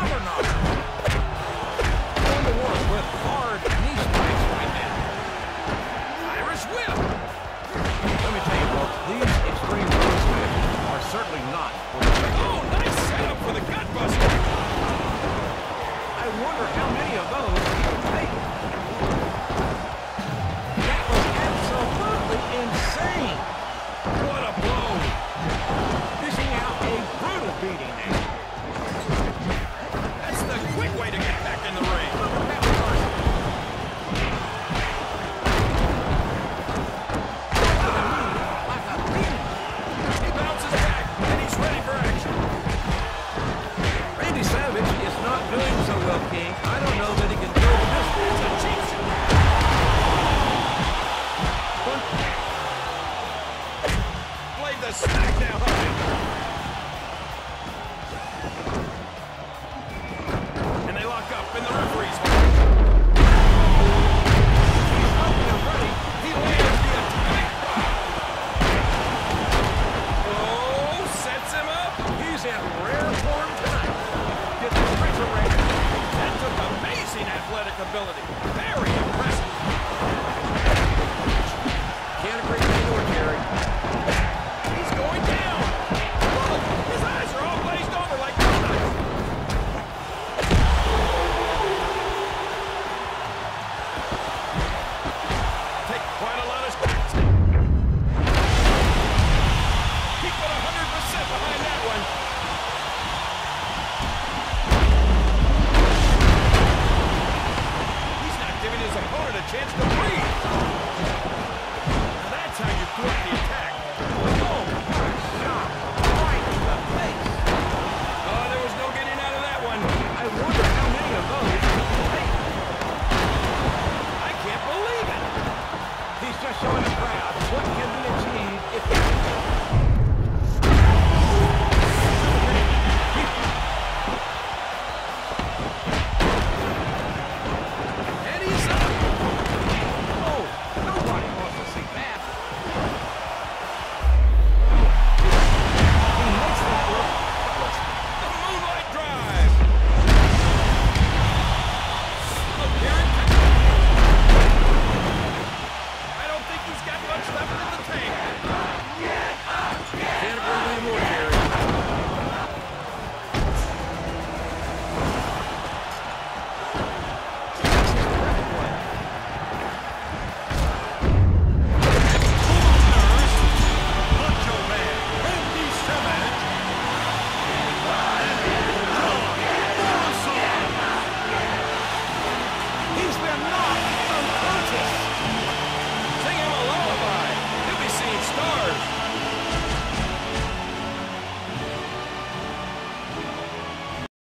bomb or not? I don't know he can do it. The smackdown on.